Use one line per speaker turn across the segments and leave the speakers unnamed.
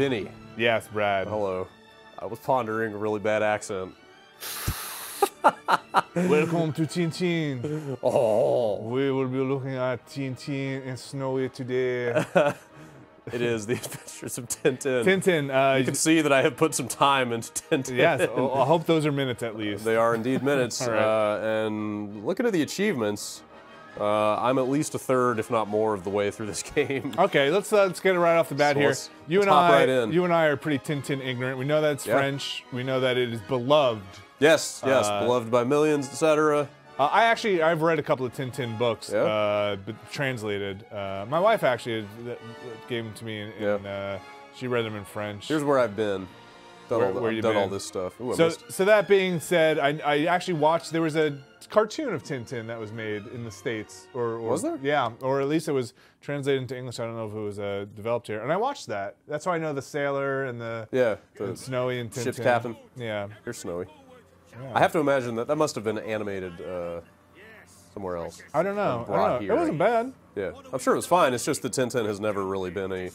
Vinny.
Yes, Brad.
Hello. I was pondering a really bad accent.
Welcome to Tintin.
Oh.
We will be looking at Tintin and Snowy today.
It is the Adventures of Tintin.
Tintin, uh,
You can see that I have put some time into Tintin.
yes, oh, I hope those are minutes at least.
They are indeed minutes.
Right.
uh, and looking at the achievements, uh, I'm at least a third, if not more, of the way through this game.
Okay, let's uh, let's get it right off the bat
So
here.
let's-
You and
hop
I,
right in.
you and I are pretty Tintin ignorant. We know that it's. French. We know that it is beloved.
Yes, yes,
Uh,
beloved by millions, etc.
Uh, I actually I've read a couple of Tintin books, uh, translated. Uh, my wife actually gave them to me, and, uh, she read them in French.
Here's where I've been. Done,
Where-
all, the,
where
I've done all this stuff. Ooh,
so, so that being said, I, I actually watched. There was a cartoon of Tintin that was made in the states, or, or
Was there?
Yeah, or at least it was translated into English. I don't know if it was uh, developed here, and I watched that. That's why I know the sailor and the
Yeah, the
and Snowy and Tintin.
ship's captain.
Yeah.
you're Snowy. I have to imagine that that must have been animated uh, somewhere else.
I don't know. I don't know.
here.
It wasn't bad.
Yeah, I'm sure it was fine. It's just that Tintin has never really been a,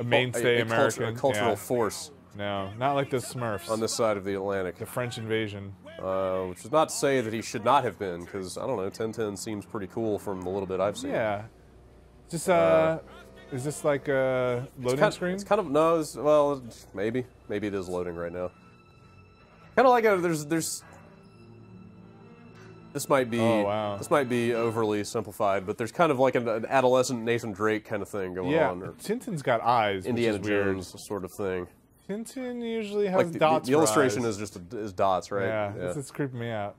A mainstay
a, a,
American.
a cultural
yeah.
force
No, not like the Smurfs.
on this side of the Atlantic.
the French invasion.
Uh, which is not to say that he should not have been, because I don't know, Tintin seems pretty cool from the little bit I've seen.
Yeah. Just uh, is this like a loading
It's kind,
screen?
It's kind of no. Well, maybe, maybe it is loading right now. Kind of like a, there's there's. This might be
Oh, wow.
this might be overly simplified, but there's kind of like an, an adolescent Nathan Drake kind of thing going
yeah,
on, or
Tintin's got eyes.
Indiana
which is weird.
Jones sort of thing.
Tintin usually has
Like the, the-
dots.
the
for
illustration
eyes.
is just a, is dots, right?
Yeah, This is creeping me out.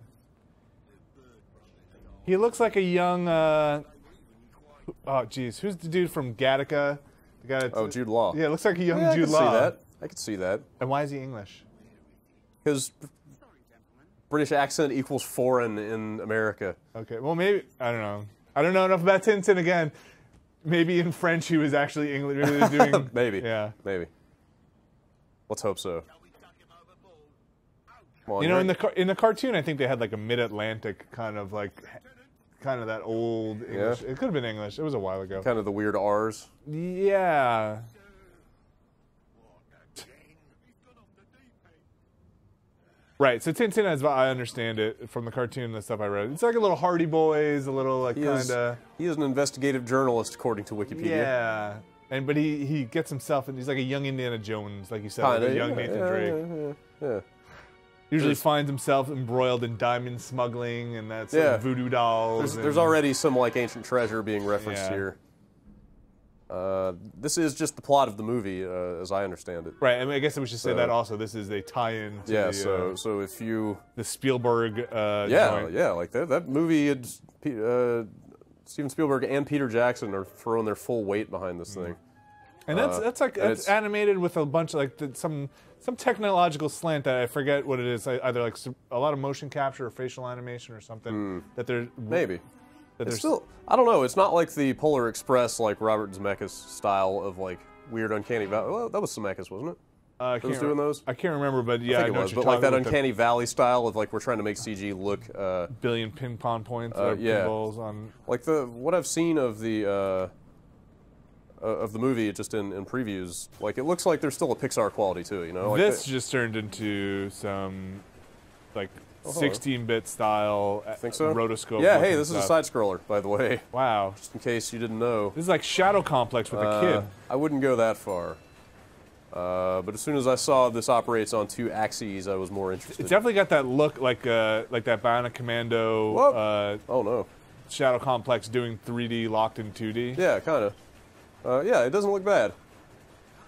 He looks like a young. Uh, oh, geez, who's the dude from Gattaca? The guy
Oh, Jude Law.
Yeah, looks like a young
Yeah, I
Jude
can
Law.
see that. I could see that
And why is he English?
because British accent equals foreign in America.
Okay, well maybe I don't know. I don't know enough about Tintin again. Maybe in French he was actually English. Maybe doing.
Maybe.
Yeah.
Maybe. Let's hope so.
You know, in the car- in the cartoon, I think they had like a mid-Atlantic kind of like, kind of that old English. It could have been English. It was a while ago.
kind of the weird R's.
Yeah. Right. So Tintin, as I understand it from the cartoon and the stuff I read, it's like a little Hardy Boys, a little like kind of
he is an investigative journalist, according to Wikipedia.
yeah. And but he he gets himself and he's like a young Indiana Jones, like you said, like
Kinda,
a young
yeah,
Nathan
yeah,
Drake.
Yeah, yeah.
Usually
There's-
finds himself embroiled in diamond smuggling and that's like,
Yeah.
voodoo dolls.
There's,
and-
there's already some like ancient treasure being referenced
Yeah.
here. Uh, this is just the plot of the movie, uh, as I understand it.
right. I, mean, I guess we should say that also. This is a tie-in to
Yeah.
the,
So
uh,
so if you
the Spielberg. Uh,
yeah
joint.
yeah like that that movie, it's, Pe- uh, Steven Spielberg and Peter Jackson are throwing their full weight behind this thing.
And that's
Uh,
that's like that's
it's-
animated with a bunch of like the, some some technological slant that I forget what it is. I- Either like s- a lot of motion capture or facial animation or something that they're
Hmm. Maybe.
that
It's
there's
still, I don't know. It's not like the Polar Express, like Robert Zemeckis style of like weird uncanny valley. Well, that was Zemeckis, wasn't it?
Uh,
Who's doing those?
I can't remember, but yeah,
I
I,
think
know
it was, but like that uncanny valley style of like we're trying to make CG look uh,
billion ping pong points,
Uh,
or
yeah.
on.
like the what I've seen of the uh, uh, of the movie just in, in previews. Like it looks like there's still a Pixar quality to it. You know, like
this
the-
just turned into some like
Uh-huh.
16-bit style uh,
think so.
rotoscope.
yeah. Hey, this is a side scroller, by the way,
Wow,
just in case you didn't know.
this is like Shadow Complex with a
Uh,
kid.
I wouldn't go that far. Uh, but as soon as I saw this operates on two axes, I was more interested.
It's definitely got that look like uh, like that Bionic Commando uh,
oh no.
Shadow Complex doing 3D locked in 2D.
Yeah, kind of. Uh, yeah, it doesn't look bad.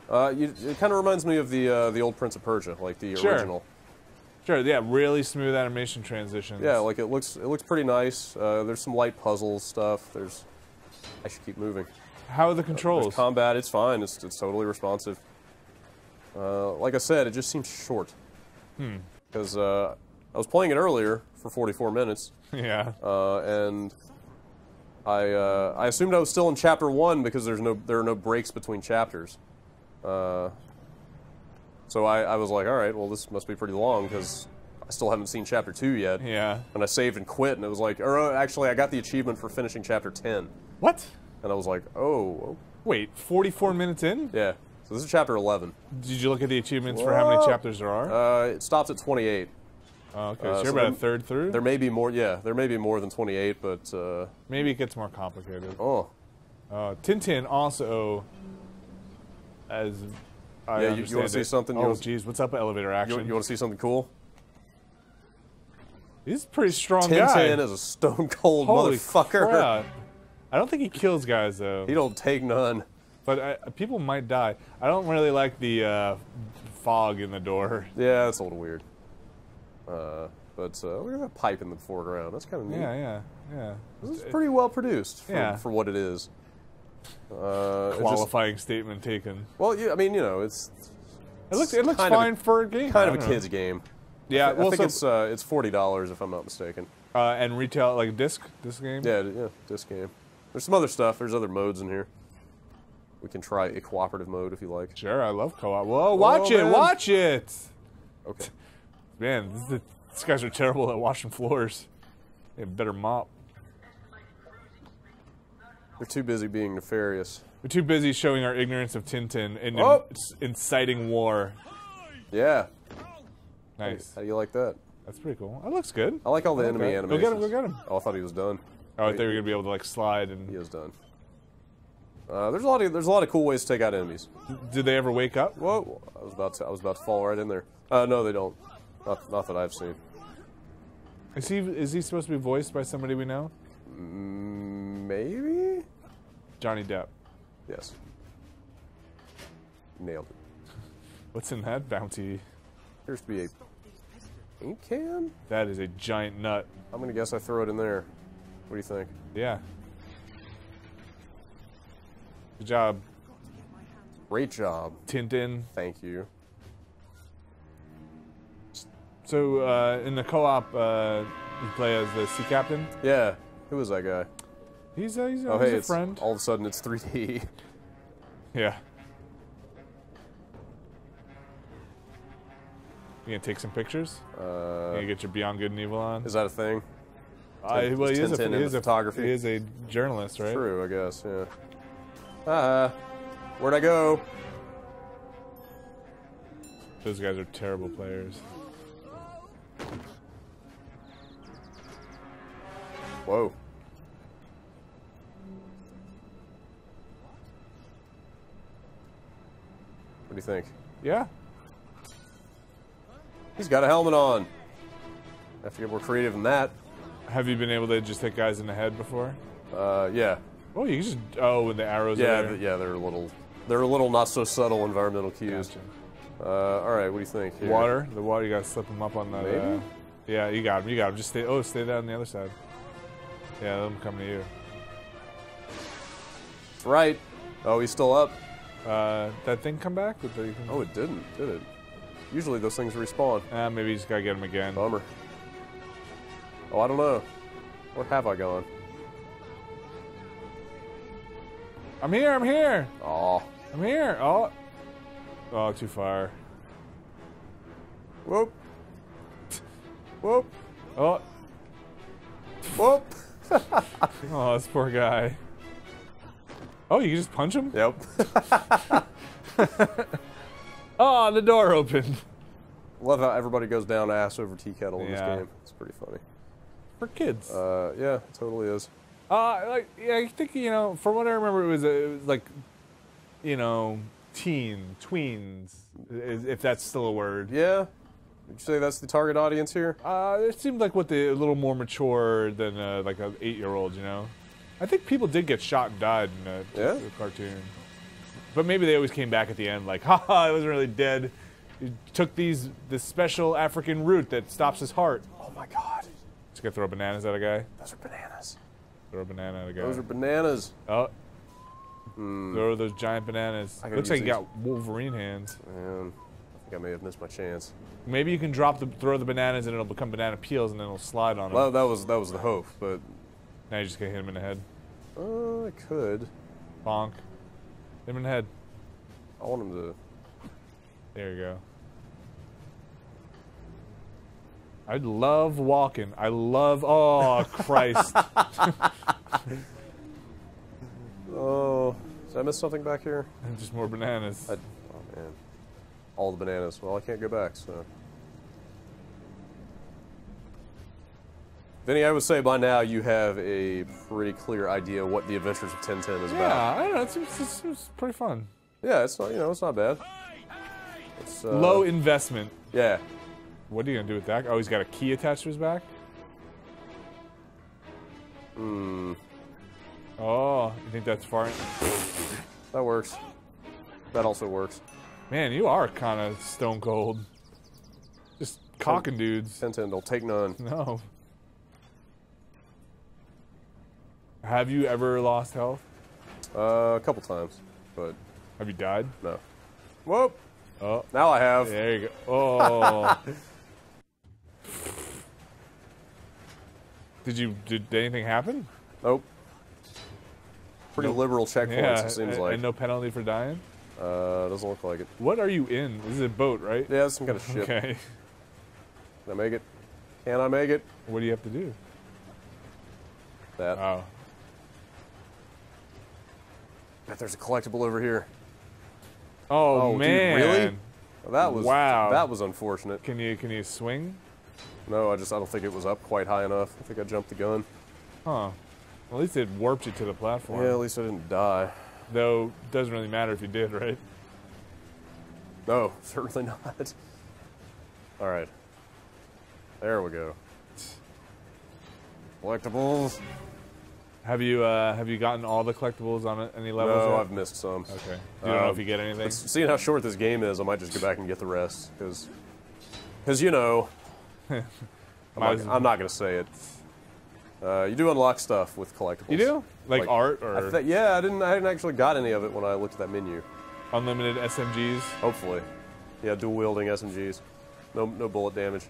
Uh, you, it kind of reminds me of the uh, the old Prince of Persia, like the
Sure.
original.
Sure, yeah, really smooth animation transitions.
Yeah, like it looks it looks pretty nice. Uh, there's some light puzzles stuff. There's I should keep moving.
how are the controls?
combat. It's fine. It's it's totally responsive. Uh, like I said, it just seems short.
Hmm.
Because uh, I was playing it earlier for 44 minutes,
yeah,
uh, and I uh, I assumed I was still in chapter one because there's no there are no breaks between chapters. Uh, so I, I was like, all right, well this must be pretty long because I still haven't seen chapter two yet.
yeah.
And I saved and quit, and it was like, or actually, I got the achievement for finishing chapter 10,
What?
and I was like, oh, oh,
Wait, 44 minutes in?
yeah. So this is chapter 11.
Did you look at the achievements for how many chapters there are?
Uh, it stops at 28.
oh, okay,
uh,
so
so
you're about a third through.
There may be more. Yeah, there may be more than 28, but uh,
Maybe it gets more complicated.
oh,
Uh, Tintin also, as I
Yeah, you- you wanna see something?
Oh, jeez, what's up, elevator action?
you want to see something cool?
He's a pretty strong
Tintin
guy.
is a stone cold
Holy
motherfucker.
crap. I don't think he kills guys though.
He don't take none.
But I, people might die. I don't really like the uh, fog in the door.
Yeah, that's a little weird. Uh, but uh, look at that pipe in the foreground. That's kind of neat.
Yeah, yeah, yeah.
This is pretty well produced for,
Yeah.
for what it is. Uh, it just-
Qualifying statement taken.
well, yeah, I mean, you know, it's
It looks it looks
of a-
fine for a game.
kind of a
know.
kid's game.
Yeah,
I
well,
think
so,
it's uh, it's forty dollars if I'm not mistaken.
uh, and retail like disc disc game.
Yeah, yeah, disc game. There's some other stuff. There's other modes in here. We can try a cooperative mode if you like.
Sure, I love co-op. Whoa, watch oh, it,
man.
watch it.
Okay.
Man, this is the, these guys are terrible at washing floors. They have better mop.
They're too busy being nefarious.
We're too busy showing our ignorance of Tintin and
Oh.
in- inciting war.
Yeah.
Nice.
How do you like that?
That's pretty cool. That looks good.
I like all the enemy
Okay. Go
animations.
get him, go get him.
Oh, I thought he was done.
Oh, I thought you were gonna be able to like slide and...
He is done. Uh, there's a lot of there's a lot of cool ways to take out enemies.
Did they ever wake up?
Whoa! I was about to I was about to fall right in there. Uh, no, they don't. Not, not that I've seen.
Is he is he supposed to be voiced by somebody we know?
Maybe.
Johnny Depp.
Yes. Nailed it.
What's in that bounty?
Appears to be a paint can.
That is a giant nut.
I'm gonna guess I throw it in there. What do you think?
Yeah. Good job,
Great job.
Tintin.
Thank you.
So uh, in the co-op, uh, you play as the sea captain.
Yeah. Who is that guy?
He's a, he's a,
Oh,
he's
hey,
a friend.
all of a sudden it's 3D.
Yeah. You gonna take some pictures? You
Uh,
gonna get your Beyond Good and Evil on?
is that a thing?
Uh, well, he is, a, he, is a,
photography?
he is a journalist, right?
True, I guess. Yeah. Ah, where'd I go?
Those guys are terrible players.
Whoa. What do you think?
Yeah.
He's got a helmet on. I have to get more creative than that.
Have you been able to just hit guys in the head before?
Uh, yeah,
Oh, you can just oh, with the arrows.
yeah,
are there.
yeah. They're a little, they're a little not so subtle environmental cues.
Gotcha.
Uh, all right, what do you think? Here.
Water, the water. You gotta slip them up on the.
Maybe?
Uh, yeah, you got them. You got them. Just stay. Oh, stay down on the other side. Yeah, let them come to you.
Right. Oh, he's still up.
Uh, that thing come back? With the, you
Oh, it didn't, did it? Usually those things respawn.
uh, maybe you just gotta get him again.
Bummer. Oh, I don't know. Where have I gone?
I'm here. I'm here.
Oh,
I'm here. Oh. Oh, too far.
whoop, whoop,
Oh.
whoop.
Oh, this poor guy. Oh, you can just punch him?
Yep.
Oh, the door opened.
Love how everybody goes down ass over tea kettle in
Yeah.
this game. It's pretty funny.
For kids.
Uh, yeah, it totally is.
Uh, like yeah, I think you know, from what I remember, it was, uh, it was like, you know, teen, tweens, if that's still a word.
Yeah. Would you say that's the target audience here?
Uh, it seemed like what the a little more mature than uh, like an eight-year-old, you know. I think people did get shot and died in the,
Yeah?
cartoon, but maybe they always came back at the end like, "Ha ha, I wasn't really dead. He took these this special African root that stops his heart."
Oh my god.
Just gonna throw bananas at a guy.
Those are bananas.
Throw a banana at a guy.
Those are bananas.
Oh. Throw those giant bananas. Looks like you got Wolverine hands.
Man, I think I may have missed my chance.
Maybe you can drop the throw the bananas and it'll become banana peels and then it'll slide on them.
Well, that was that was the hope, but
now you're just gonna hit him in the head.
uh, I could.
Bonk. Hit him in the head.
I want him to.
There you go. I love walking. I love. Oh Christ!
Oh, did I miss something back here?
just more bananas.
I, oh man, all the bananas. Well, I can't go back, so. Vinny, I would say by now you have a pretty clear idea what the Adventures of Tintin is
Yeah,
about.
Yeah, I don't know. It's, it's, it's, it's pretty fun.
Yeah, it's not you know it's not bad. It's uh,
Low investment.
Yeah,
What are you gonna do with that? Oh, he's got a key attached to his back.
Hmm.
Oh, you think that's far?
that works. That also works.
Man, you are kind of stone cold. Just cocking dudes.
Tintin, they'll take none.
No. Have you ever lost health?
Uh, a couple times, but
Have you died?
no. Whoop!
Oh,
Now I have.
there you go. Oh. did you? Did anything happen?
Nope. Pretty
Nope.
liberal checkpoints.
Yeah,
it seems
and,
like.
and no penalty for dying.
Uh, doesn't look like it.
What are you in? This is a boat, right?
Yeah, it's some kind of ship.
Okay.
Can I make it? Can I make it?
What do you have to do?
That.
Oh.
Bet there's a collectible over here.
Oh,
Oh, dude,
man.
really? Well, that was
Wow.
That was unfortunate.
Can you can you swing?
No, I just I don't think it was up quite high enough. I think I jumped the gun.
Huh. At least it warped you to the platform.
Yeah, at least I didn't die.
Though doesn't really matter if you did, right?
No, certainly not. All right. There we go. Collectibles.
Have you uh, have you gotten all the collectibles on any levels?
No,
yet?
I've missed some.
Okay. You don't know
Um,
if you get anything.
Seeing how short this game is, I might just go back and get the rest because, because you know, I'm not, I'm not gonna say it. Uh, you do unlock stuff with collectibles.
You do? Like,
Like,
art
I
or
thi- yeah, I didn't. I hadn't actually got any of it when I looked at that menu.
unlimited SMGs?
Hopefully, yeah, dual wielding SMGs, no no bullet damage.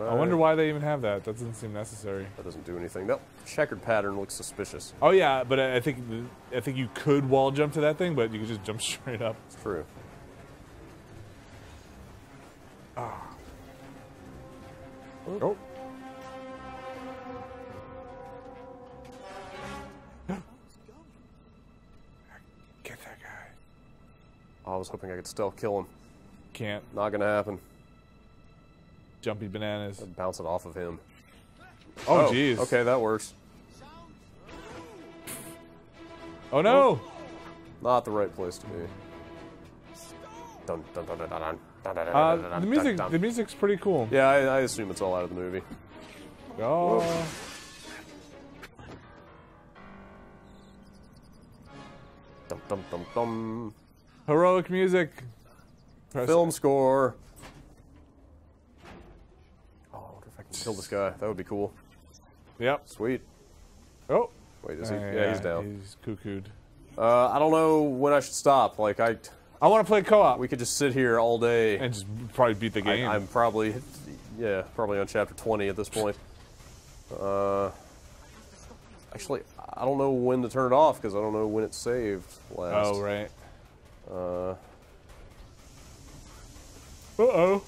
I wonder why they even have that. That doesn't seem necessary.
that doesn't do anything. That checkered pattern looks suspicious.
Oh yeah, but I I think I think you could wall jump to that thing, but you could just jump straight up.
It's true.
Oh. Oh. Get that guy.
Oh, I was hoping I could stealth kill him.
Can't.
Not gonna happen.
Jumpy bananas.
Bounce it off of him.
Oh, oh jeez.
Okay, that works.
Oh no.
Not the right place to be. Dun, dun, dun, dun, dun, dun,
Uh, the music the music's pretty cool.
Yeah, I, I assume it's all out of the movie.
Oh.
Dum, dum, dum, dum.
Heroic music. Press-
Film score. Oh, I wonder if I can kill this guy. That would be cool.
Yep.
Sweet.
Oh.
Wait, is he?
Uh,
yeah, he's down.
He's cuckooed.
Uh, I don't know when I should stop. Like, I,
I want to play co-op
we could just sit here all day.
and just probably beat the game.
I'm probably, yeah, probably on chapter 20 at this point. Uh, actually, I don't know when to turn it off because I don't know when it's saved last.
oh right.
Uh,
Uh oh.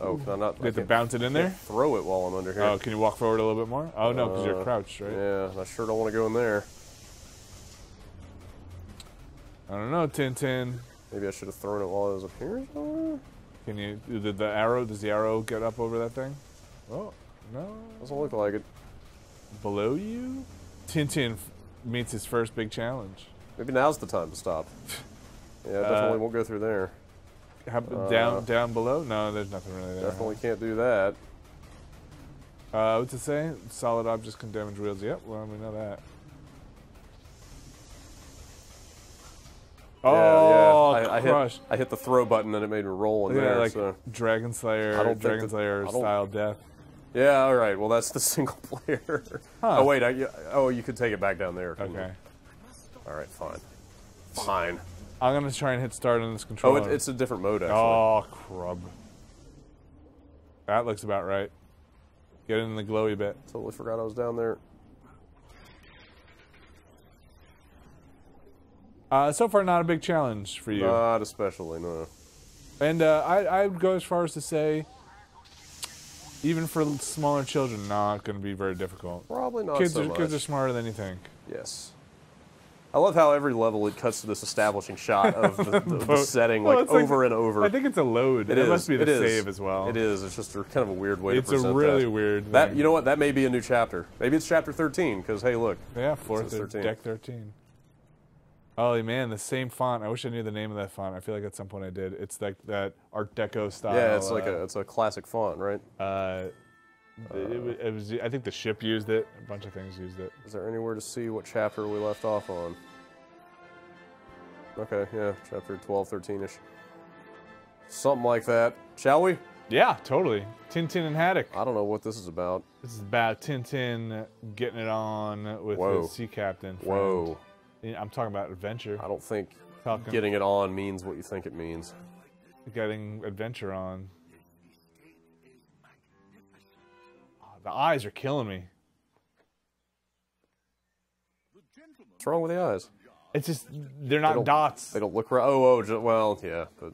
oh, can I not?
You
I
have to bounce it in there.
throw it while I'm under here.
Oh, can you walk forward a little bit more? Oh no, because you're
Uh,
crouched, right?
Yeah, I sure don't want to go in there.
I don't know, Tintin.
Maybe I should have thrown it while I was up here.
Can you? Did the arrow? Does the arrow get up over that thing? Oh no.
Doesn't look like it.
Below you, Tintin f- meets his first big challenge.
Maybe now's the time to stop. Yeah, definitely won't go through there.
How,
Uh,
down, down below? No, there's nothing really there.
Definitely can't do that.
Uh, what's it say? Solid objects can damage wheels. Yep, well, we know that. Oh,
yeah. I, I
crush.
hit I hit the throw button and it made me roll in
yeah,
there.
like
so.
Dragon
I
Slayer,
don't
Dragon Slayer
I
style death.
Yeah, all right. Well, that's the single player.
Huh.
Oh wait, I, oh you could take it back down there. couldn't you?
Okay.
All right, fine. Fine.
I'm gonna try and hit start on this
Oh,
controller.
it, it's a different mode actually.
Oh, crub. That looks about right. Get in the glowy bit.
Totally forgot I was down there.
Uh, so far, not a big challenge for you.
Not especially, no.
and uh, I, I would go as far as to say, even for smaller children, not going to be very difficult.
Probably not
kids
so
are
much.
kids are smarter than you think.
Yes. I love how every level it cuts to this establishing shot of the, the, the setting
Well,
like
it's like-
over and over.
I think it's a load.
It
It,
is.
must be the save as well.
It is. It's just a, kind of a weird way
It's
to
a really
that.
weird.
That
thing.
you know what? That may be a new chapter. Maybe it's chapter 13. Because hey, look,
Yeah, fourth
13.
deck thirteen. Holy man, the same font. I wish I knew the name of that font. I feel like at some point I did. It's like that Art Deco style.
yeah, it's like
uh,
a it's a classic font, right?
Uh, it, wa- it was. I think the ship used it. A bunch of things used it.
Is there anywhere to see what chapter we left off on? Okay, yeah, chapter 12, 13 ish. Something like that. Shall we?
Yeah, totally. Tintin and Haddock.
I don't know what this is about.
This is about Tintin getting it on with
Whoa.
his sea captain. friend.
Whoa.
I'm talking about adventure.
I don't think
Talking,
getting it on means what you think it means.
getting adventure on. Oh, the eyes are killing me.
What's wrong with the eyes?
It's just they're not
don't-
dots.
They don't look right. Oh, oh, ju- well, yeah, but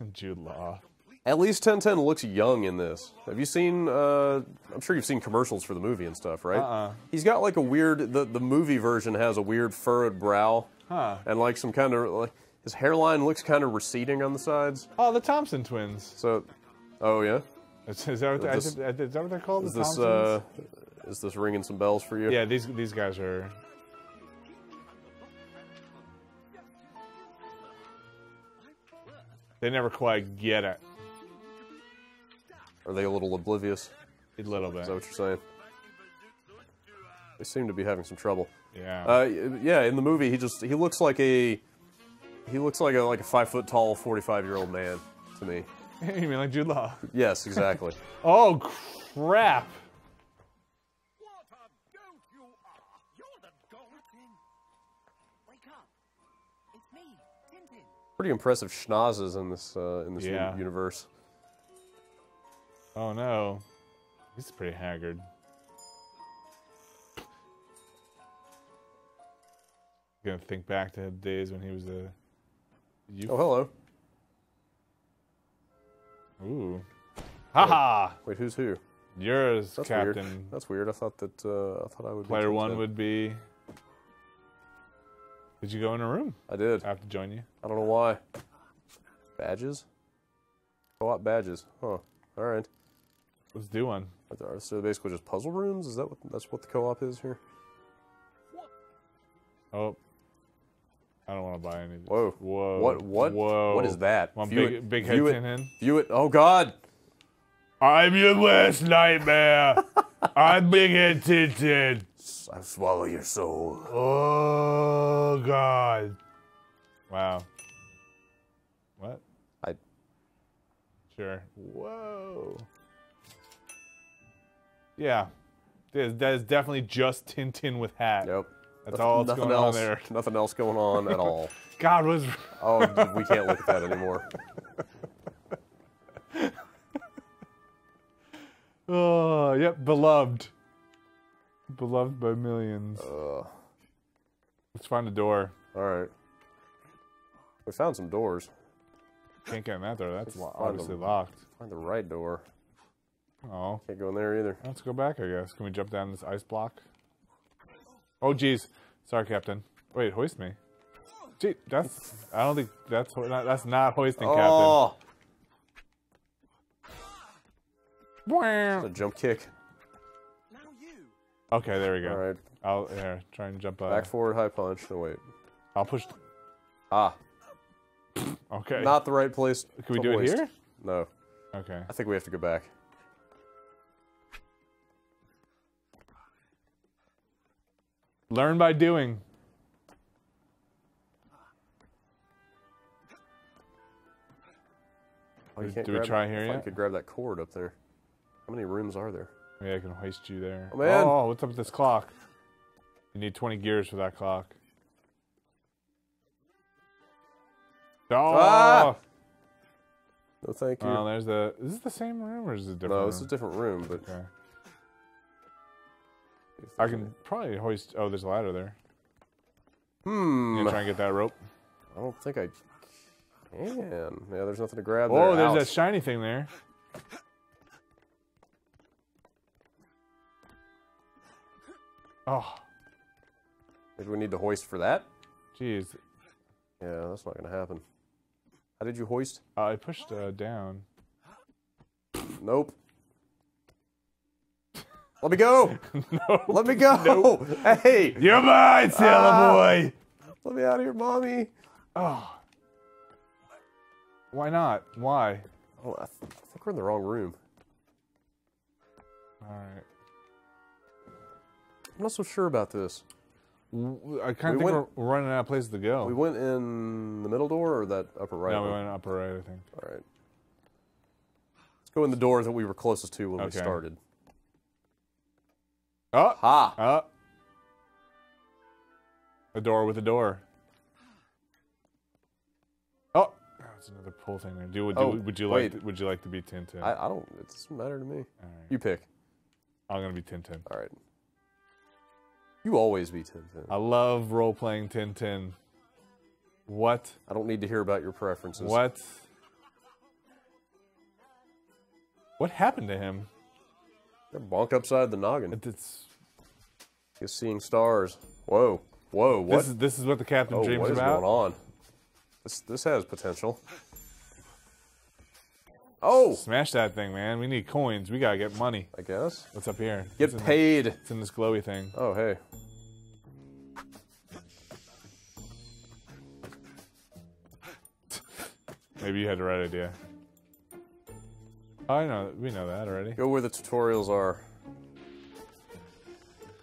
Jude Law.
At least Tintin looks young in this. Have you seen? Uh, I'm sure you've seen commercials for the movie and stuff, right?
Uh-uh.
He's got like a weird. The the movie version has a weird furrowed brow
Huh.
and like some kind of like his hairline looks kind of receding on the sides.
Oh, the Thompson twins.
So, oh yeah,
Is, is, that, what I
This-
is that what they're called?
is
the
this
Thompsons?
uh, is this ringing some bells for you?
Yeah, these these guys are. They never quite get it.
Are they a little oblivious?
A little bit.
Is that what you're saying? They seem to be having some trouble.
yeah.
Uh, yeah, in the movie, he just he looks like a he looks like a like a five foot tall, forty five year old man to me.
you mean like Jude Law?
Yes, exactly.
Oh crap!
What a goat you are! You're the goat! Wake up! It's me, Tintin.
Pretty impressive schnozzes in this uh, in this uni-
Yeah.
universe.
Oh no, he's pretty haggard. I'm Gonna think back to the days when he was a youth.
Oh, hello.
Ooh. Haha!
Wait, who's who?
Yours,
That's
Captain.
weird. That's weird. I thought that uh, I thought I would. be
Player one would be. Did you go in a room?
I did.
I have to join you.
I don't know why. Badges. Co-op badges. Huh. All right.
Let's do one.
Are So basically just puzzle rooms. Is that what that's what the co-op is here?
Oh. I don't want to buy any.
Whoa.
Whoa.
What what
Whoa.
what is that?
One
View
big,
it.
big head
View it.
tin in.
View it. Oh God.
I'm your worst nightmare. I'm Big Head Tintin.
I swallow your soul.
Oh God. Wow. What?
I
Sure. Whoa. Yeah. That is- definitely just Tintin with hat.
Yep.
That's all that's going
else,
on there.
Nothing else going on at all.
God was.
Oh, we can't look at that anymore.
Oh, yep. Beloved. Beloved by millions.
Ugh.
Let's find a door.
All right. We found some doors.
Can't get in that door. That's
Let's
lo-
find
obviously
them.
locked.
Find the right door.
Oh.
Can't go in there either.
Let's go back, I guess. Can we jump down this ice block? Oh, geez. Sorry, Captain. Wait, hoist me. Gee, that's. I don't think that's that's not hoisting, captain.
Oh,
Captain.
a jump kick.
Now you.
Okay, there we go.
All right.
I'll here try and jump. Uh,
Back forward, high punch. No wait.
I'll push.
Ah,
Okay.
not the right place.
Can we do it
hoist.
here?
No,
Okay.
I think we have to go back.
Learn by doing.
Oh, you
Do- do we try here
I thought
yet?
You could grab that cord up there. How many rooms are there?
Maybe I can hoist you there.
Oh, man.
Oh, what's up with this clock? You need 20 gears for that clock. Oh!
Ah! No, thank you.
Well, there's the. Is this the same room or is it different?
no, this is a different room, but
Okay. I can probably hoist. Oh, there's a ladder there.
Hmm.
You gonna try and get that rope?
I don't think I can. Yeah, there's nothing to grab
Oh,
there.
there's that shiny thing there. Oh,
Maybe we need to hoist for that?
jeez.
Yeah, that's not gonna happen. How did you hoist?
Uh, I pushed uh, down.
Nope. Let me go!
no.
Let me go! Hey!
You're mine, sailor
Ah.
boy.
Let me out of here, mommy!
Oh. Why not? Why?
Oh, I, th- I think we're in the wrong room.
All right.
I'm not so sure about this.
I kind
We
of think
went-
we're running out of places to go.
We went in the middle door or that upper right?
no, we went upper right, I think.
All right. Let's go in the door that we were closest to when we
Okay.
started.
Oh,
Ha!
oh. A door with a door. Oh, oh that's another pull thing there. Do, would,
Oh,
would you
wait.
like? Would you like to be Tintin?
I, I don't. It doesn't matter to me.
Right.
You pick.
I'm gonna be Tintin.
All right. You always be Tintin.
I love role playing Tintin. What?
I don't need to hear about your preferences.
What? What happened to him?
They're bonked upside the noggin.
It's,
He's seeing stars. Whoa. Whoa. What?
this is this is what the captain
oh,
dreams
what is
about.
going on? This this has potential. Oh,
Smash that thing, man. We need coins. We gotta get money.
I guess.
What's up here?
Get
in-
paid.
It's in this glowy thing.
Oh, hey.
Maybe you had the right idea. I know. We know that already.
Go where the tutorials are.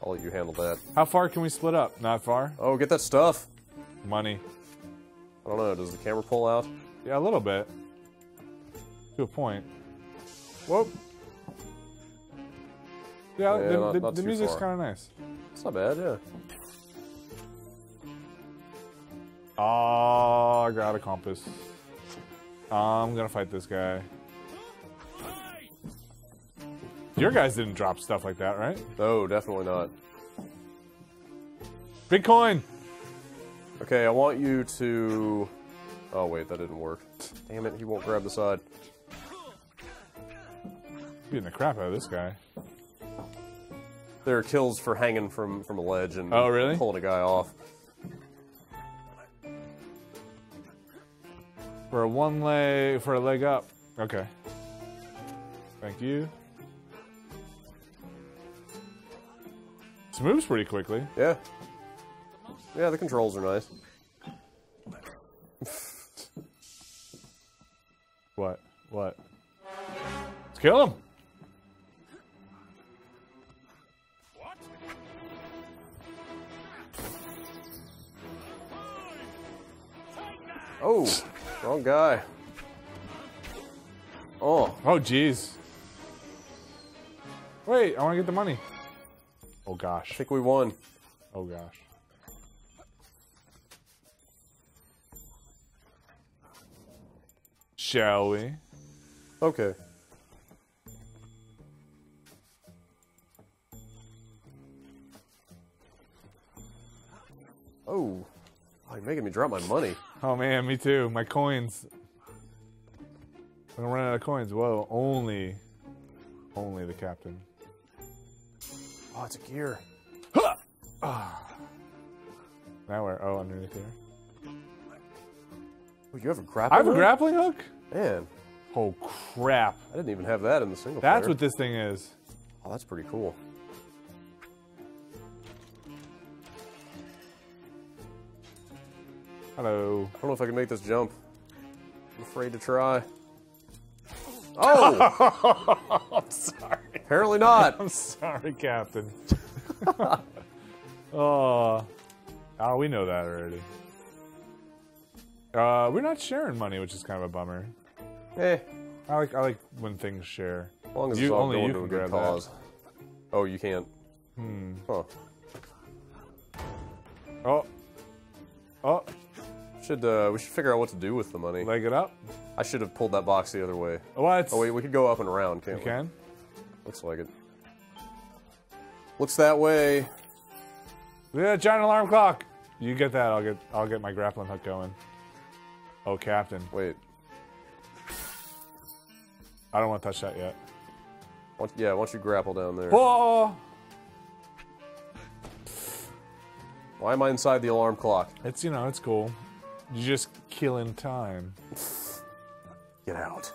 I'll let you handle that.
How far can we split up? Not far.
Oh, get that stuff.
Money.
I don't know. Does the camera pull out?
Yeah, a little bit. To a point. Whoa. Yeah,
Yeah,
the,
not-
the,
not
the music's kind of nice.
It's not bad, yeah.
Oh, I got a compass. I'm gonna fight this guy. Your guys didn't drop stuff like that, right?
No, definitely not.
Bitcoin!
Okay, I want you to. Oh wait, that didn't work. Damn it, he won't grab the side.
Beating the crap out of this guy.
There are kills for hanging from from a ledge and
Oh, really?
pulling a guy off.
For a one leg, for a leg up. Okay. Thank you. This moves pretty quickly.
Yeah. Yeah, the controls are nice.
What? What? Let's kill him!
Oh, wrong guy. Oh,
Oh, jeez. Wait, I want to get the money. Oh, gosh.
I think we won.
Oh, gosh. Shall we?
Okay. Oh, oh you're making me drop my money.
Oh, man, me too. My coins. I'm running out of coins. Whoa, only. Only the captain.
Oh, it's a gear.
Now ah. where? Oh, underneath here.
Oh, you have a grappling.
I have a
hook?
grappling hook?
Man,
Oh, crap.
I didn't even have that in the single.
That's
player.
what this thing is.
Oh, that's pretty cool.
Hello.
I don't know if I can make this jump. I'm afraid to try. Oh,
I'm sorry.
apparently not.
I'm sorry, Captain. oh. Oh, we know that already. Uh, we're not sharing money, which is kind of a bummer.
Eh,
I like I like when things share.
as long as
You-
it's all
only
going
you
to a good
that.
cause. Oh, you can't.
Hmm.
Huh.
Oh. Oh,
Should uh, we should figure out what to do with the money.
leg it up.
I should have pulled that box the other way.
What?
Oh wait, we could go up and around, can't
You
we?
can?
Looks like it. Looks that way.
Yeah, giant alarm clock. You get that, I'll get I'll get my grappling hook going. Oh, Captain.
Wait.
I don't want to touch that yet.
Don't- yeah, once you grapple down there?
Whoa!
Why am I inside the alarm clock?
It's you know it's cool. You're just killing time.
Get out.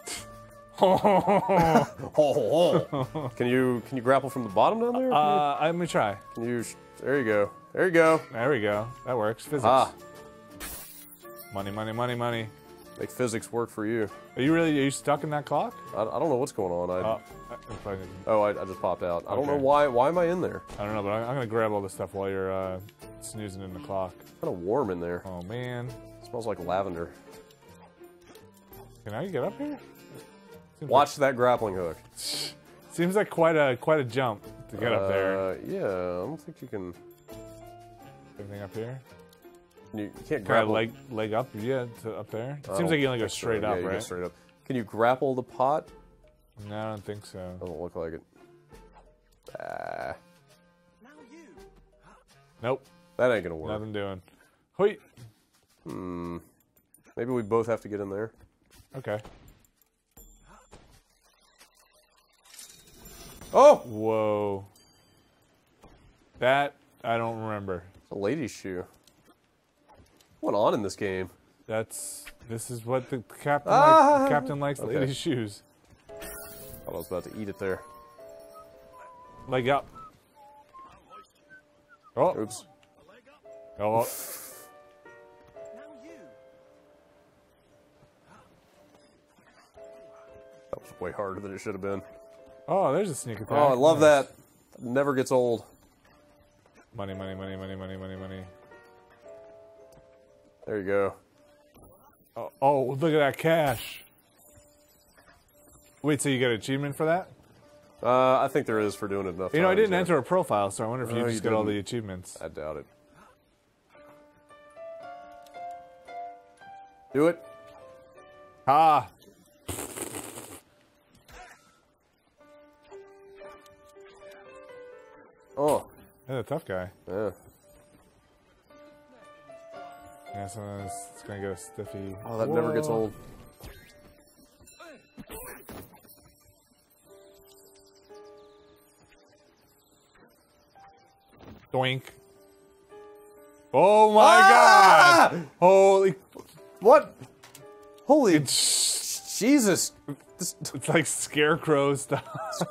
uh,
can you can you grapple from the bottom down there?
I'm gonna try.
Can you? There you go. There you go.
There we go. That works. Physics.
Ah,
Money, money, money, money.
make physics work for you.
Are you really? Are you stuck in that clock?
I, I don't know what's going on. I,
Oh, I, if I, can-
oh, I, I just popped out. I don't know why. Why am I in there?
I don't know, but I'm, I'm gonna grab all this stuff while you're uh, snoozing in the clock.
Kind of warm in there.
Oh man.
smells like lavender.
Can I get up here? Seems
Watch that grappling hook.
Like, seems like quite a quite a jump to get up there.
Uh, yeah, I don't think you can.
Anything up here?
You, you can't
Kind of leg leg up, yeah, to up there. It
I
seems like you only go
think so.
straight
Yeah,
up,
you go
right?
straight up. Can you grapple the pot?
No, I don't think so.
Doesn't look like it. Ah,
Now you.
Nope,
that ain't gonna work.
nothing doing. Hoi.
Hmm. Maybe we both have to get in there.
Okay.
Oh,
Whoa. That I don't remember.
it's a lady's shoe. What on in this game?
That's this is what the captain
Ah!
likes. The captain likes
Okay.
ladies' shoes.
Thought I was about to eat it there.
Leg up. Oh,
Oops.
oh,
way harder than it should have been.
oh, there's a sneak attack.
Oh, I love
Nice.
that. Never gets old.
Money, money, money, money, money, money, money.
There you go.
Oh, oh, look at that cash. Wait, so you get an achievement for that?
Uh, I think there is for doing it enough.
You know, I didn't
yeah.
enter a profile, so I wonder if you
Oh,
just
you
get all the achievements.
I doubt it. Do it.
Ah!
Oh,
That's a tough guy.
yeah.
Yeah, sometimes it's gonna get a stiffy.
Oh, that never gets old.
Doink. Oh my
Ah!
god! Holy.
What? Holy
It's,
Jesus! This,
it's like scarecrow stuff.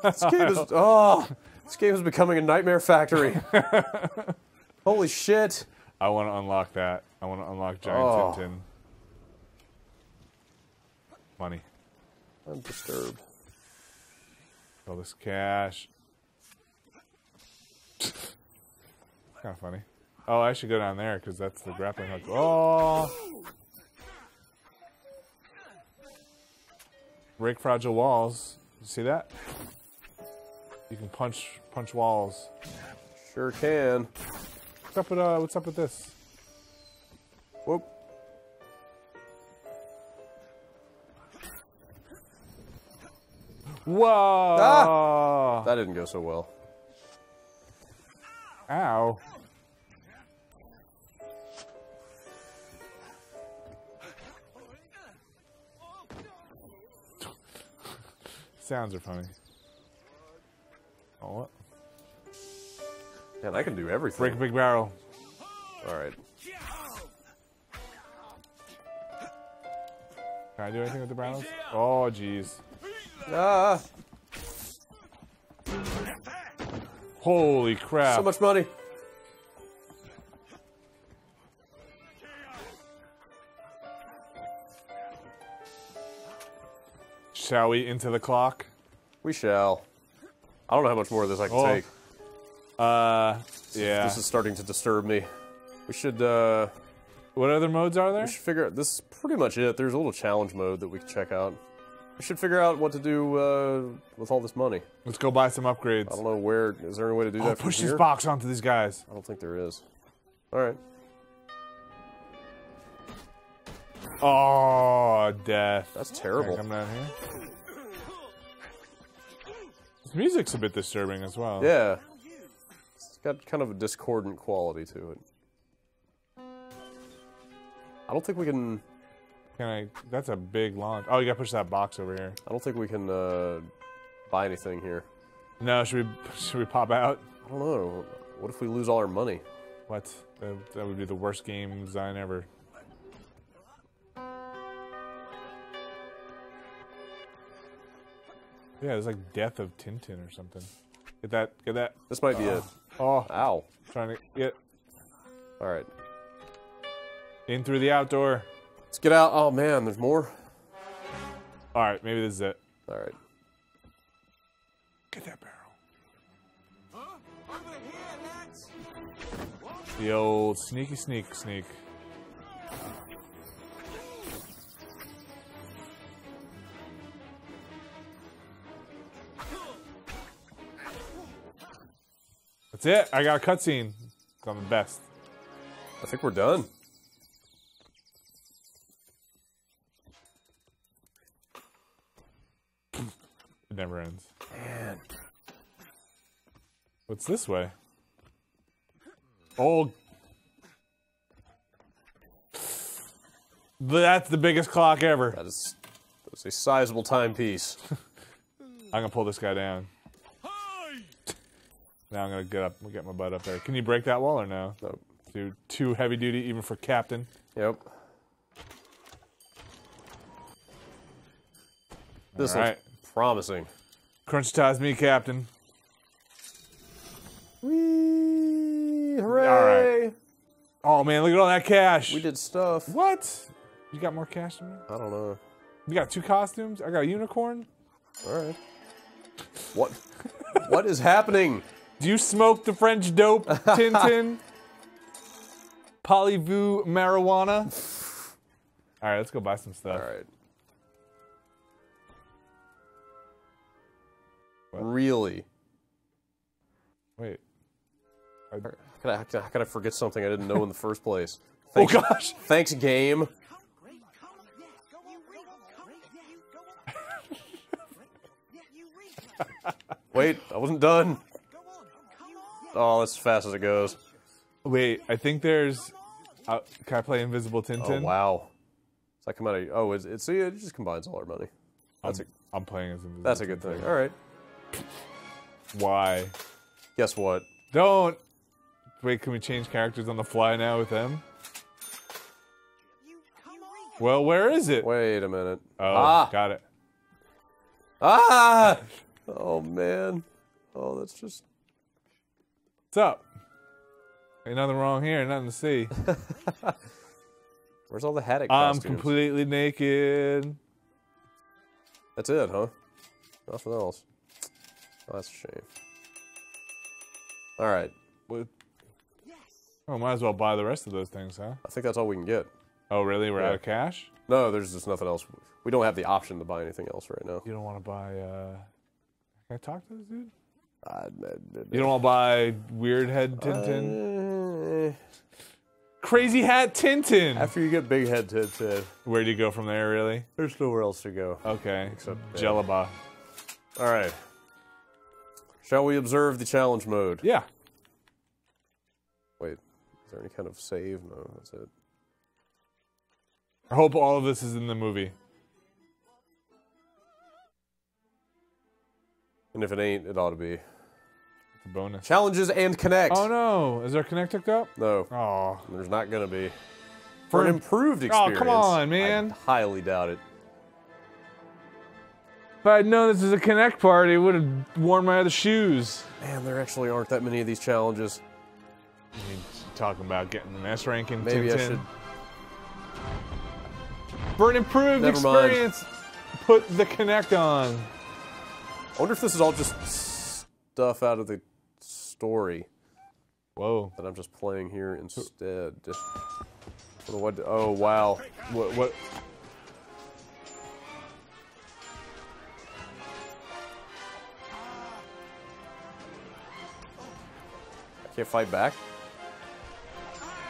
this game is oh, this game is becoming a nightmare factory. Holy shit!
I want to unlock that. I want to unlock Giant
Oh.
Tintin. Money.
I'm disturbed.
All this cash. kind of funny. Oh, I should go down there because that's the grappling hook. Oh! Break fragile walls. You see that? You can punch punch walls.
Sure can.
What's up with uh? What's up with this?
Whoop.
Whoa!
That didn't go so well.
Ow! Sounds are funny. Oh, what?
Man, I can do everything.
Break a big barrel.
All right.
Can I do anything with the barrels? Oh, jeez.
Ah,
Holy crap.
so much money.
Shall we into the clock?
We shall. I don't know how much more of this I can
Oh.
take.
Uh, yeah.
This is starting to disturb me. We should uh,
What other modes are there?
we should figure out. This is pretty much it. There's a little challenge mode that we can check out. We should figure out what to do uh, with all this money.
Let's go buy some upgrades.
I don't know where. Is there any way to do
Oh,
that
push this box onto these guys.
I don't think there is. All right.
Oh, death.
That's
Can I
terrible.
come down here? This music's a bit disturbing as well.
Yeah. It's got kind of a discordant quality to it. I don't think we can.
Can I? That's a big launch. Oh, you gotta push that box over here.
I don't think we can uh, buy anything here.
No, should we? Should we pop out?
I don't know. What if we lose all our money?
What? That, that would be the worst game design ever. Yeah, it's like Death of Tintin or something. Get that, get that.
This might be uh, it.
Oh,
Ow.
trying to get
All right.
in through the outdoor.
Let's get out. Oh man, there's more.
All right, maybe this is it.
All right.
Get that barrel.
Huh? Over here, lads!
The old sneaky sneak sneak. That's it. I got a cutscene. I'm the best.
I think we're done.
It never ends.
Man.
What's this way? Oh. That's the biggest clock ever.
That is that's a sizable timepiece.
I'm gonna pull this guy down. Now I'm gonna get up, get my butt up there. Can you break that wall or no?
Nope.
Dude, too heavy duty even for captain.
Yep. This
All
looks
right.
promising.
Crunch ties me, captain.
Whee! Hooray!
All right. Oh man, look at all that cash.
We did stuff.
What? You got more cash than me?
I don't know.
You got two costumes? I got a unicorn?
All right. What? what is happening?
Do you smoke the French dope, Tintin? Polyvu marijuana? All right, let's go buy some stuff.
All right.
What?
Really?
Wait.
How can, I, how, I, how can I forget something I didn't know in the first place?
Oh
Thanks,
gosh.
thanks, game.
Great, come on, yeah, go on, read on, come, yeah, you go on. yeah, you read,
Wait, I wasn't done. Oh, that's as fast as it goes.
Wait, I think there's. Uh, can I play Invisible Tintin?
Oh wow. Does that come out of? Oh, it's, it's yeah. it just combines all our money. That's a
I'm playing as Invisible
that's a good
Tintin.
thing. All right.
Why?
Guess what?
Don't. Wait, can we change characters on the fly now with them?
You come on.
Well, where is it?
Wait a minute.
Oh,
ah,
got it.
ah! Oh man. Oh, that's just.
What's up? Ain't nothing wrong here, nothing to see.
Where's all the haddock
I'm
costumes?
completely naked.
That's it, huh? Nothing else. Oh, that's a shame. All right.
Yes.
Oh, might as well buy the rest of those things, huh?
I think that's all we can get.
Oh, really? We're
Yeah.
out of cash?
No, there's just nothing else. We don't have the option to buy anything else right now.
You don't want to buy, uh. Can I talk to this dude?
Uh,
You don't want to buy Weird Head Tintin?
Uh,
Crazy Hat Tintin!
after you get big head to
Where do you go from there, really?
there's nowhere else to go.
Okay.
Except, yeah.
Djellaba.
All right. Shall we observe the challenge mode?
Yeah.
Wait, is there any kind of save? No, that's it.
I hope all of this is in the movie.
And if it ain't, it ought to be.
It's a bonus.
Challenges and Kinect.
Oh no! Is our Kinect hooked up?
No,
Oh.
there's not gonna be.
For
For an improved
Oh,
experience.
come on, man.
I highly doubt it.
If I'd known this was a Kinect party, I would have worn my other shoes.
Man, there actually aren't that many of these challenges.
I mean, talking about getting an S ranking.
Maybe I
Tintin.
should.
For an improved
Never mind.
experience, put the Kinect on.
I wonder if this is all just stuff out of the story
Whoa.
that I'm just playing here instead. Just. What? Oh wow.
What? What?
I can't fight back.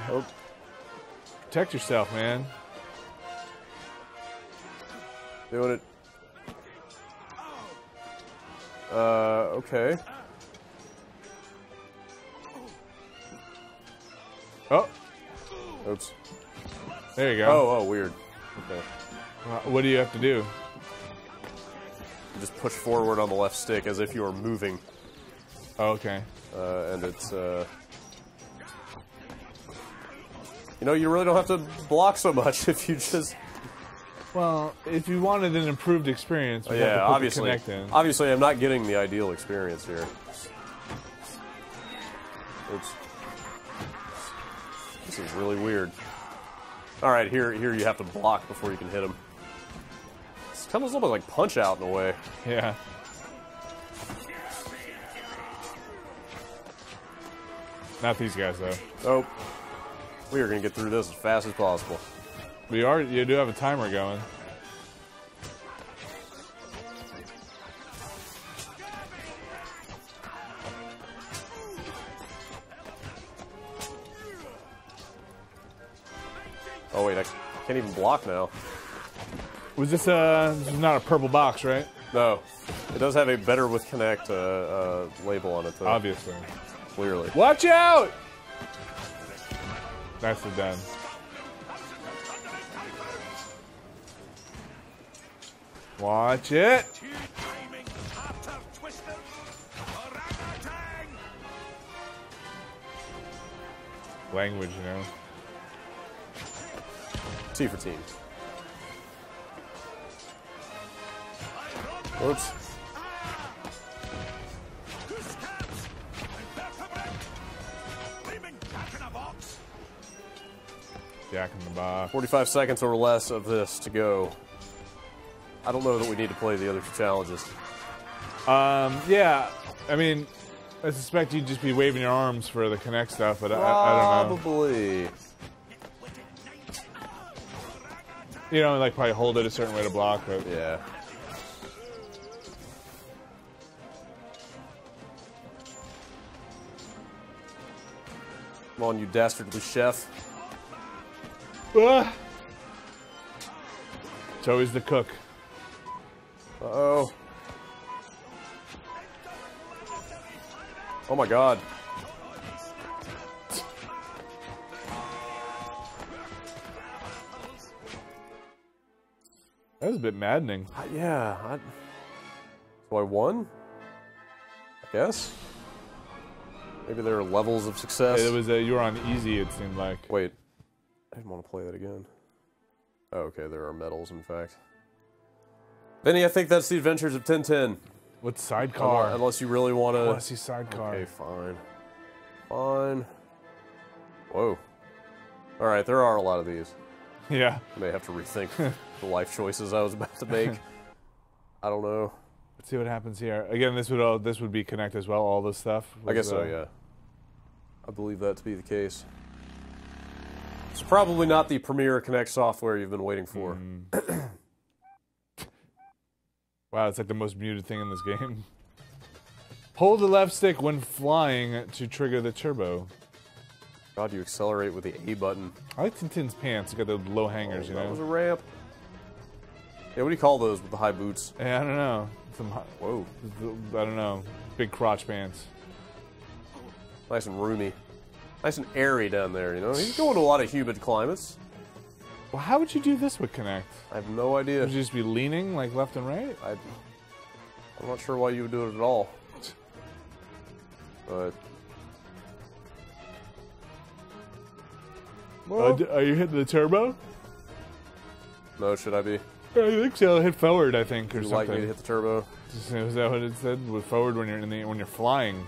Oh,
Protect yourself, man.
doing it. Uh, okay.
Oh,
Oops.
there you go.
Oh, oh, weird. Okay.
Uh, what do you have to do?
You just push forward on the left stick as if you are moving,
Oh, okay.
uh, and it's uh, You know, you really don't have to block so much if you just.
Well, if you wanted an improved experience, we have to
Yeah, obviously. Obviously, I'm not getting the ideal experience here. Oops. This is really weird. All right, here, here you have to block before you can hit him. It's kind of a little bit like Punch Out in a way.
Yeah. Not these guys though.
Oh, we are going to get through this as fast as possible.
We are. You do have a timer going.
Oh wait, I can't even block now.
Was this uh this is not a purple box, right?
No, it does have a better with Kinect uh, uh, label on it though.
Obviously.
Clearly.
Watch out! Nicely done. Watch it.
Two timing after twister. Orangutan.
Language, you know.
T for team. Oops.
Two stabs. Invertebrate. Gleaming jack in a box.
Jack in the box.
45 seconds or less of this to go. I don't know that we need to play the other two challenges.
Um, yeah. I mean, I suspect you'd just be waving your arms for the Kinect stuff, but I, I don't know.
Probably.
You know, like probably hold it a certain way to block, but
Yeah. Come on, you dastardly chef.
Ah! It's always the cook.
Uh oh. Oh my god.
That was a bit maddening.
Uh, yeah. I... So I won? I guess? Maybe there are levels of success.
It was uh, you were on easy. It seemed like.
Wait. I didn't want to play that again. Oh, okay, there are medals, in fact. Vinny, I think that's the adventures of Tintin.
What sidecar?
Unless, unless you really want
to
to.
see sidecar.
Okay, fine. Fine. Whoa. Alright, there are a lot of these.
Yeah.
I may have to rethink the life choices I was about to make. I don't know.
Let's see what happens here. Again, this would all this would be Kinect as well. All this stuff.
I guess so,
uh,
yeah. I believe that to be the case. It's probably not the premier Kinect software you've been waiting for.
Mm. Wow, it's like the most muted thing in this game. Hold the left stick when flying to trigger the turbo.
God, you accelerate with the A button.
I like Tintin's pants. You got the low hangers, oh, you
that was a ramp. Yeah, what do you call those with the high boots?
Yeah, I don't know. Some, hi-
Whoa,
I don't know. Big crotch pants.
nice and roomy. Nice and airy down there, you know? He's going to a lot of humid climates.
Well, how would you do this with Kinect?
I have no idea.
Would you just be leaning like left and right?
I, I'm not sure why you would do it at all. But,
Uh, d- are you hitting the turbo?
no, should I be?
I think so. Hit forward, I think, or
Would you like
something.
me to hit the turbo?
Is that what it said? With forward when you're in the when you're flying.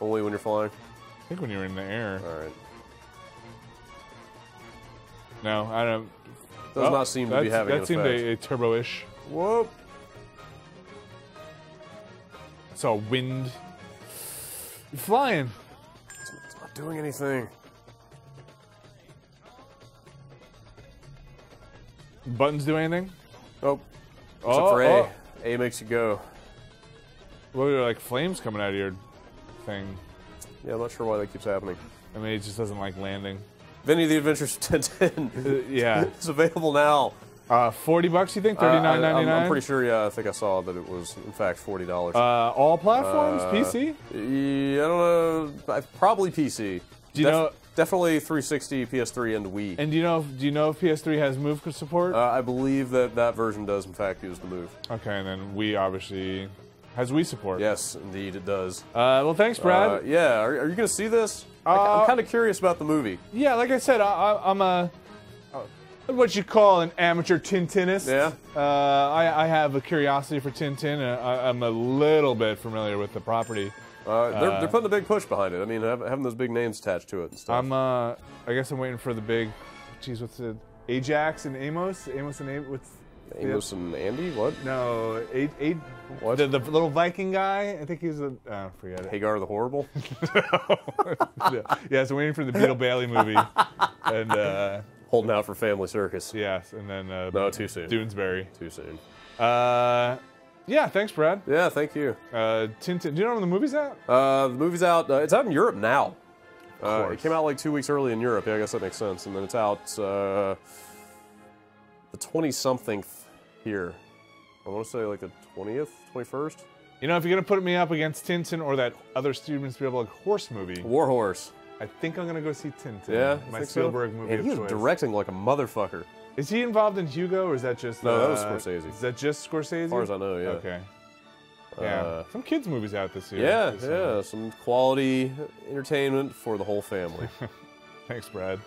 Only when you're flying?
I think when you're in the air.
Alright.
No, I don't.
Does
Oh,
not seem to be having
That seemed a, a turbo-ish.
Whoop!
I saw wind. You're flying.
It's not doing anything.
Buttons do anything?
Oh, except
Oh,
for A.
oh.
A makes you go.
Well, there are like flames coming out of your thing.
Yeah, I'm not sure why that keeps happening.
I mean, it just doesn't like landing.
Vinny the Adventures of Tintin.
Uh, yeah.
it's available now.
Uh, 40 bucks, you think?
Uh, I-
Thirty-nine
I'm- I'm, pretty sure, yeah, I think I saw that it was, in fact, $40.
Uh, all platforms,
Uh,
PC.
Yeah, I don't know. I- Probably PC.
Do you know-
Definitely 360, PS3, and Wii.
And do you know? If, do you know if PS3 has Move support?
uh, I believe that that version does, in fact, use the move.
okay, and then we obviously Has Wii support?
Yes, indeed it does.
Uh, well, thanks, Brad.
Uh, yeah, are, are you going to see this?
Uh,
am kind of curious about the movie.
Yeah, like I said, I, I, I'm a uh, what you call an amateur Tintinist.
Yeah.
Uh, I, I have a curiosity for Tintin. Uh, I, I'm a little bit familiar with the property.
Uh, they're,
Uh,
they're putting a big push behind it. I mean, having those big names attached to it and stuff.
I'm. Uh, I guess I'm waiting for the big. Geez, what's it? Ajax and Amos. Amos and Amos.
Amos and Andy? What?
no? A, a,
What?
The, the little Viking guy. I think he's a. Oh, forget it.
Hagar the Horrible?
yeah, so waiting for the Beetle Bailey movie, and uh,
Holding out for Family Circus.
yes, and then uh,
No, too soon.
Doonesbury.
Too soon.
Uh, yeah, thanks, Brad.
Yeah, thank you.
Uh, Tintin. Do you know when the movie's out?
Uh, the movie's out. Uh, it's out in Europe now. Uh, it came out like two weeks early in Europe. Yeah, I guess that makes sense. And then it's out uh, the 20 something here. I want to say like the 20th, 21st.
You know, if you're gonna put me up against Tintin or that other Steven Spielberg horse movie,
Warhorse.
I think I'm gonna go see Tintin.
Yeah,
my Spielberg
so?
movie
And
of
he was directing like a motherfucker.
Is he involved in Hugo, or is that just?
No, that was
uh,
Scorsese.
Is that just Scorsese?
As far as I know, yeah.
Okay. Yeah,
Uh,
some kids movies out this year.
Yeah,
recently.
yeah, some quality entertainment for the whole family.
Thanks, Brad.